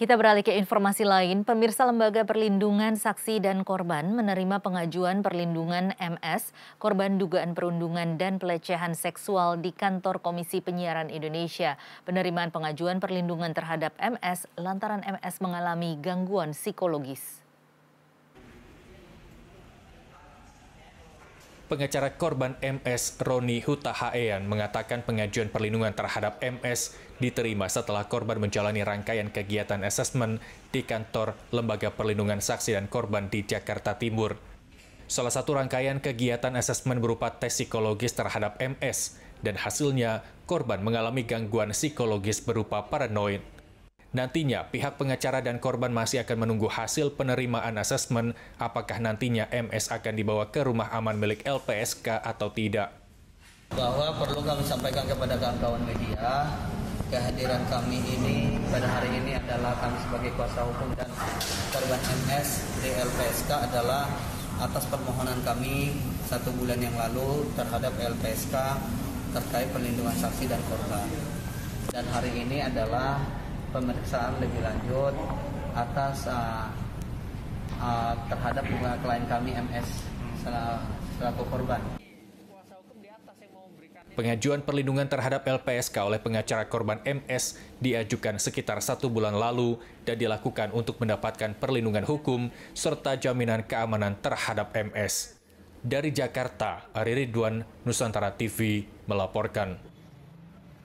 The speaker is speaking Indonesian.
Kita beralih ke informasi lain. Pemirsa Lembaga Perlindungan Saksi dan Korban menerima pengajuan perlindungan MS, korban dugaan perundungan dan pelecehan seksual di kantor Komisi Penyiaran Indonesia. Penerimaan pengajuan perlindungan terhadap MS lantaran MS mengalami gangguan psikologis. Pengacara korban MS Roni Huta Haean mengatakan pengajuan perlindungan terhadap MS diterima setelah korban menjalani rangkaian kegiatan asesmen di kantor Lembaga Perlindungan Saksi dan Korban di Jakarta Timur. Salah satu rangkaian kegiatan asesmen berupa tes psikologis terhadap MS dan hasilnya korban mengalami gangguan psikologis berupa paranoid. Nantinya, pihak pengacara dan korban masih akan menunggu hasil penerimaan asesmen apakah nantinya MS akan dibawa ke rumah aman milik LPSK atau tidak. Bahwa perlu kami sampaikan kepada kawan-kawan media, kehadiran kami ini pada hari ini adalah kami sebagai kuasa hukum dan korban MS di LPSK adalah atas permohonan kami satu bulan yang lalu terhadap LPSK terkait perlindungan saksi dan korban. Dan hari ini adalah pemeriksaan lebih lanjut atas uh, uh, terhadap klien kami MS selaku korban. Pengajuan perlindungan terhadap LPSK oleh pengacara korban MS diajukan sekitar satu bulan lalu dan dilakukan untuk mendapatkan perlindungan hukum serta jaminan keamanan terhadap MS. Dari Jakarta, Ari Ridwan, Nusantara TV melaporkan.